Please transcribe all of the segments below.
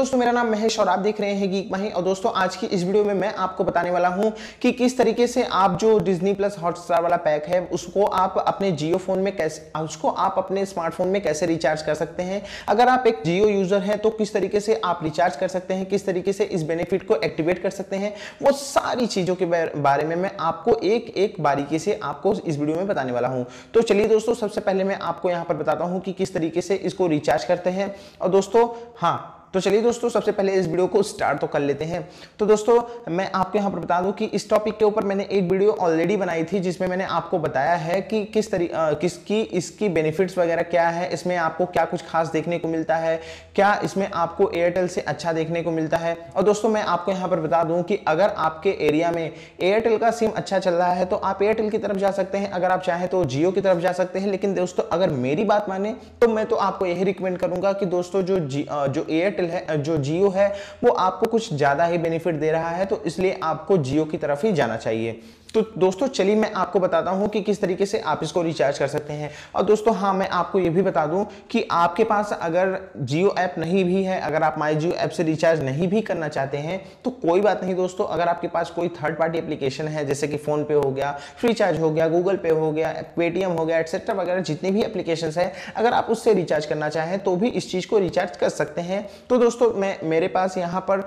दोस्तों, मेरा नाम महेश और आप देख रहे हैं गीक माही और दोस्तों, आज की इस वीडियो में मैं आपको बताने वाला हूँ कि किस तरीके से आप जो डिज्नी प्लस हॉटस्टार वाला पैक है, उसको आप अपने जियो फ़ोन में कैसे, उसको आप अपने स्मार्टफ़ोन में कैसे रिचार्ज कर सकते हैं। अगर आप एक जियो यूज़र हैं तो किस तरीके से आप रिचार्ज कर सकते हैं, किस तरीके से इस बेनिफिट को एक्टिवेट कर सकते हैं, वो सारी चीज़ों के बारे में मैं आपको एक एक बारीकी से आपको इस वीडियो में बताने वाला हूँ। तो चलिए दोस्तों, सबसे पहले मैं आपको यहाँ पर बताता हूँ कि किस तरीके से इसको रिचार्ज करते हैं। और दोस्तों हाँ तो चलिए दोस्तों, सबसे पहले इस वीडियो को स्टार्ट तो कर लेते हैं। तो दोस्तों, मैं आपको यहाँ पर बता दूँ कि इस टॉपिक के ऊपर मैंने एक वीडियो ऑलरेडी बनाई थी, जिसमें मैंने आपको बताया है कि किस तरी किसकी, इसकी बेनिफिट्स वगैरह क्या है, इसमें आपको क्या कुछ खास देखने को मिलता है, क्या इसमें आपको एयरटेल से अच्छा देखने को मिलता है। और दोस्तों, मैं आपको यहाँ पर बता दूँ कि अगर आपके एरिया में एयरटेल का सिम अच्छा चल रहा है तो आप एयरटेल की तरफ़ जा सकते हैं। अगर आप चाहें तो जियो की तरफ़ जा सकते हैं, लेकिन दोस्तों, अगर मेरी बात माने तो मैं तो आपको यही रिकमेंड करूँगा कि दोस्तों, जो जो एयरटेल एयरटेल है जो जियो है, वो आपको कुछ ज़्यादा ही बेनिफिट दे रहा है तो इसलिए आपको जियो की तरफ़ ही जाना चाहिए। तो दोस्तों, चलिए मैं आपको बताता हूँ कि किस तरीके से आप इसको रिचार्ज कर सकते हैं। और दोस्तों हाँ मैं आपको ये भी बता दूँ कि आपके पास अगर जियो ऐप नहीं भी है, अगर आप माई जियो ऐप से रिचार्ज नहीं भी करना चाहते हैं तो कोई बात नहीं दोस्तों, अगर आपके पास कोई थर्ड पार्टी एप्लीकेशन है, जैसे कि फ़ोन पे हो गया फ्रीचार्ज हो गया गूगल पे हो गया पेटीएम हो गया एक्सेट्रा वगैरह जितने भी एप्लीकेशन है, अगर आप उससे रिचार्ज करना चाहें तो भी इस चीज़ को रिचार्ज कर सकते हैं। तो दोस्तों मैं मेरे पास यहाँ पर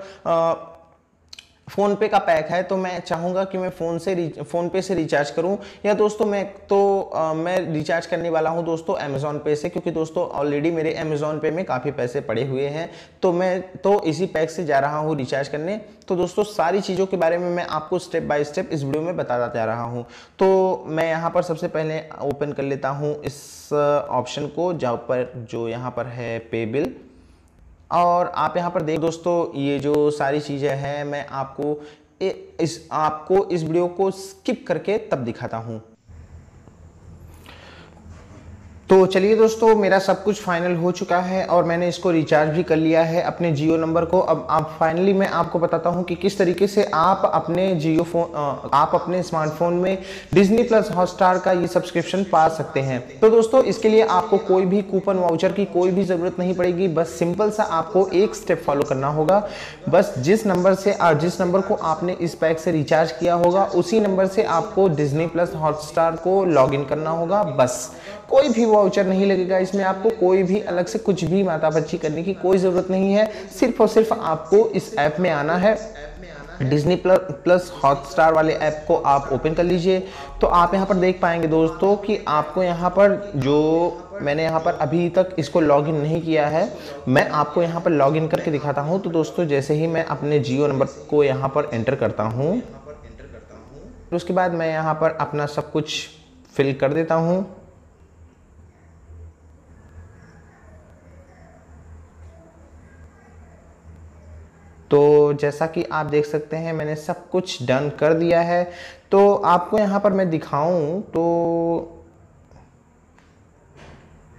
फ़ोन पे का पैक है तो मैं चाहूँगा कि मैं फ़ोन से फ़ोन पे से रिचार्ज करूँ। या दोस्तों मैं तो आ, मैं रिचार्ज करने वाला हूँ दोस्तों अमेज़ॉन पे से क्योंकि दोस्तों ऑलरेडी मेरे अमेज़ॉन पे में काफ़ी पैसे पड़े हुए हैं। तो मैं तो इसी पैक से जा रहा हूँ रिचार्ज करने। तो दोस्तों सारी चीज़ों के बारे में मैं आपको स्टेप बाय स्टेप इस वीडियो में बताता जा रहा हूँ। तो मैं यहाँ पर सबसे पहले ओपन कर लेता हूँ इस ऑप्शन को जहाँ पर जो यहाँ पर है पे बिल और आप यहाँ पर देख दोस्तों, ये जो सारी चीज़ें हैं, मैं आपको इस आपको इस वीडियो को स्किप करके तब दिखाता हूँ। तो चलिए दोस्तों, मेरा सब कुछ फाइनल हो चुका है और मैंने इसको रिचार्ज भी कर लिया है अपने जियो नंबर को। अब आप फाइनली मैं आपको बताता हूँ कि किस तरीके से आप अपने जियो फ़ोन आप अपने स्मार्टफ़ोन में डिजनी प्लस हॉटस्टार का ये सब्सक्रिप्शन पा सकते हैं। तो दोस्तों, इसके लिए आपको कोई भी कूपन वाउचर की कोई भी ज़रूरत नहीं पड़ेगी। बस सिंपल सा आपको एक स्टेप फॉलो करना होगा। बस जिस नंबर से जिस नंबर को आपने इस पैक से रिचार्ज किया होगा, उसी नंबर से आपको डिजनी प्लस हॉटस्टार को लॉग करना होगा। बस, कोई भी वाउचर नहीं लगेगा। इसमें आपको कोई भी अलग से कुछ भी माता बच्ची करने की कोई ज़रूरत नहीं है। सिर्फ़ और सिर्फ़ आपको इस ऐप में आना है। डिज्नी प्लस हॉटस्टार वाले ऐप को आप ओपन कर लीजिए। तो आप यहाँ पर देख पाएँगे दोस्तों कि आपको यहाँ पर जो मैंने यहाँ पर अभी तक इसको लॉगिन नहीं किया है, मैं आपको यहाँ पर लॉगिन करके दिखाता हूँ। तो दोस्तों, जैसे ही मैं अपने जियो नंबर को यहाँ पर एंटर करता हूँ तो उसके बाद मैं यहाँ पर अपना सब कुछ फिल कर देता हूँ। तो जैसा कि आप देख सकते हैं, मैंने सब कुछ डन कर दिया है। तो आपको यहाँ पर मैं दिखाऊँ तो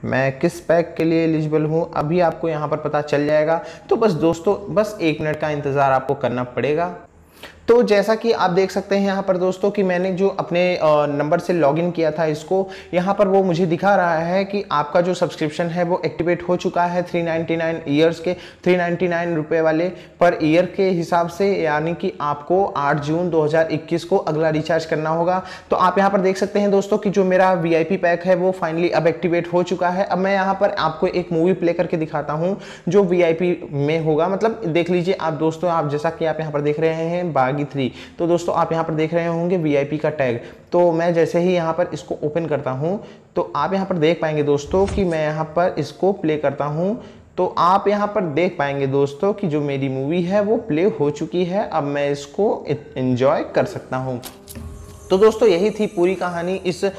मैं किस पैक के लिए एलिजिबल हूँ, अभी आपको यहाँ पर पता चल जाएगा। तो बस दोस्तों, बस एक मिनट का इंतज़ार आपको करना पड़ेगा। तो जैसा कि आप देख सकते हैं यहाँ पर दोस्तों कि मैंने जो अपने नंबर से लॉगिन किया था इसको, यहाँ पर वो मुझे दिखा रहा है कि आपका जो सब्सक्रिप्शन है वो एक्टिवेट हो चुका है 399 ईयर्स के 399 रुपए वाले पर ईयर के हिसाब से, यानी कि आपको 8 जून 2021 को अगला रिचार्ज करना होगा। तो आप यहाँ पर देख सकते हैं दोस्तों कि जो मेरा वीआईपी पैक है वो फाइनली अब एक्टिवेट हो चुका है। अब मैं यहाँ पर आपको एक मूवी प्ले करके दिखाता हूँ, जो वीआईपी में होगा। मतलब देख लीजिए आप दोस्तों, आप जैसा कि आप यहाँ पर देख रहे हैं, बाग बागी थ्री तो दोस्तों, आप यहाँ पर देख रहे होंगे वीआईपी का टैग तो मैं जैसे ही यहाँ पर इसको ओपन करता हूँ तो आप यहाँ पर देख पाएँगे दोस्तों कि मैं यहाँ पर इसको प्ले करता हूँ। तो आप यहाँ पर देख पाएँगे दोस्तों कि जो मेरी मूवी है, वो प्ले हो चुकी है। अब मैं इसको इन्जॉय कर सकता हूँ। तो दोस्तों यही थी पूरी कहानी इस आ,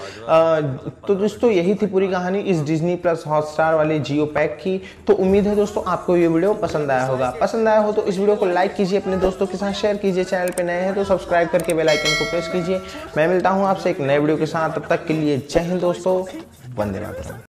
तो दोस्तों यही थी पूरी कहानी इस डिज्नी प्लस हॉटस्टार वाले जियो पैक की। तो उम्मीद है दोस्तों आपको ये वीडियो पसंद आया होगा। पसंद आया हो तो इस वीडियो को लाइक कीजिए अपने दोस्तों के साथ शेयर कीजिए चैनल पे नए हैं तो सब्सक्राइब करके बेलाइकन को प्रेस कीजिए। मैं मिलता हूँ आपसे एक नए वीडियो के साथ। तब तक के लिए जय हिंद दोस्तों वंदे मातरम।